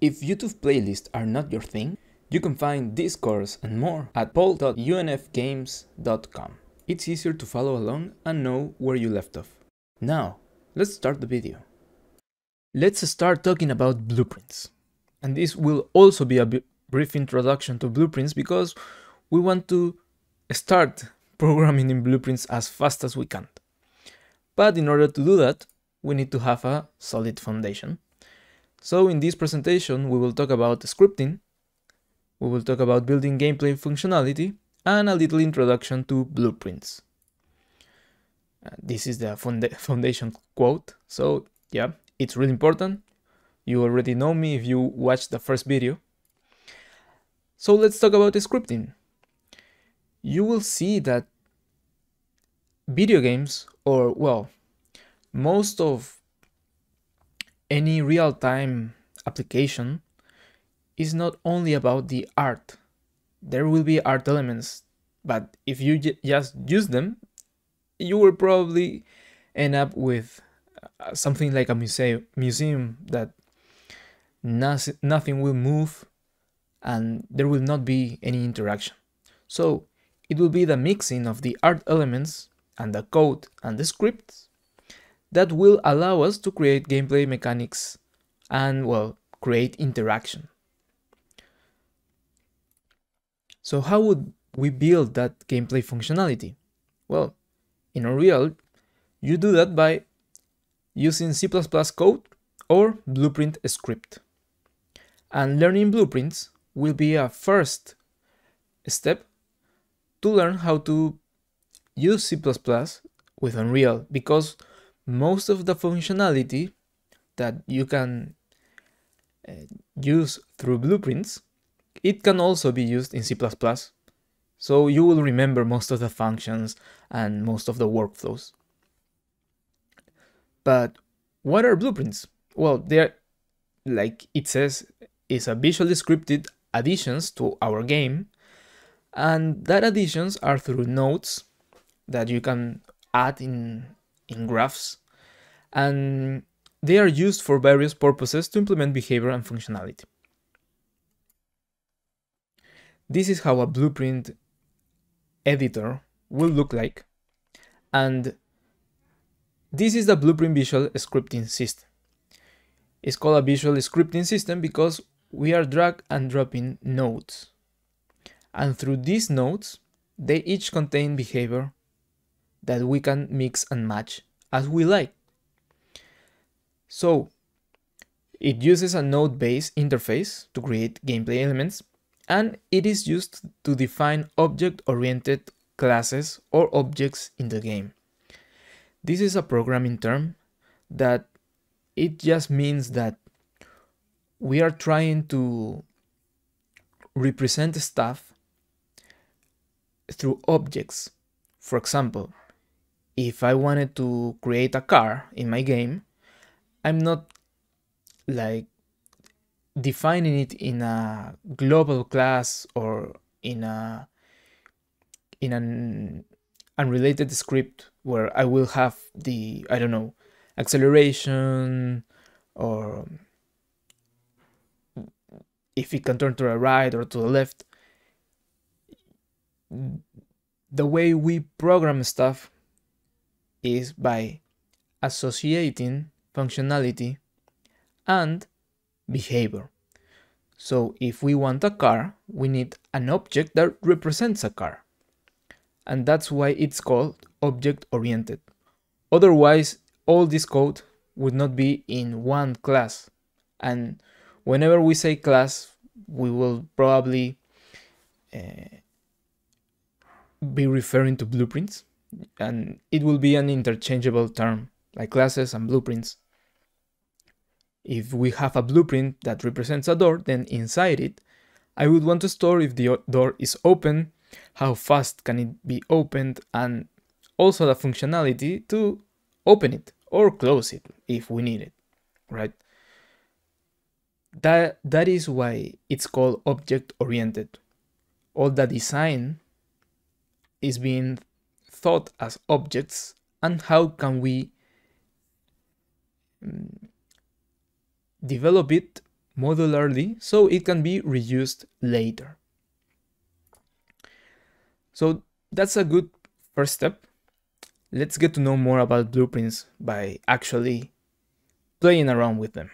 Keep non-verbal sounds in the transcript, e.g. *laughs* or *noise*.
If YouTube playlists are not your thing, you can find this course and more at paul.unfgames.com. It's easier to follow along and know where you left off. Now, let's start the video. Let's start talking about blueprints. And this will also be a brief introduction to blueprints because we want to start programming in blueprints as fast as we can. But in order to do that, we need to have a solid foundation. So in this presentation, we will talk about scripting, we will talk about building gameplay functionality, and a little introduction to blueprints. Uh, this is the *laughs* foundation quote, so yeah, it's really important. You already know me if you watched the first video. So let's talk about scripting. You will see that video games, or well, most of any real-time application is not only about the art. There will be art elements, but if you just use them, you will probably end up with uh, something like a museum, museum that nothing will move and there will not be any interaction. So it will be the mixing of the art elements and the code and the scripts that will allow us to create gameplay mechanics and, well, create interaction. So how would we build that gameplay functionality? Well, in Unreal, you do that by using C++ code or Blueprint script. And learning blueprints will be a first step to learn how to use C++ with Unreal because most of the functionality that you can uh, use through blueprints, it can also be used in C++. So you will remember most of the functions and most of the workflows. But what are blueprints? Well, they're, like it says, is a visually scripted additions to our game. And that additions are through nodes that you can add in in graphs, and they are used for various purposes to implement behavior and functionality. This is how a blueprint editor will look like, and this is the blueprint visual scripting system. It's called a visual scripting system because we are drag and dropping nodes. And through these nodes, they each contain behavior that we can mix and match as we like. So it uses a node-based interface to create gameplay elements and it is used to define object-oriented classes or objects in the game. This is a programming term that it just means that we are trying to represent stuff through objects. For example, if I wanted to create a car in my game, I'm not like defining it in a global class or in a in an unrelated script where I will have the I don't know acceleration or if it can turn to the right or to the left. The way we program stuff is by associating functionality and behavior. So if we want a car, we need an object that represents a car. And that's why it's called object-oriented. Otherwise, all this code would not be in one class. And whenever we say class, we will probably uh, be referring to blueprints and it will be an interchangeable term like classes and blueprints. If we have a blueprint that represents a door, then inside it, I would want to store if the door is open, how fast can it be opened, and also the functionality to open it or close it if we need it, right? That, that is why it's called object-oriented. All the design is being thought as objects and how can we develop it modularly so it can be reused later. So that's a good first step. Let's get to know more about blueprints by actually playing around with them.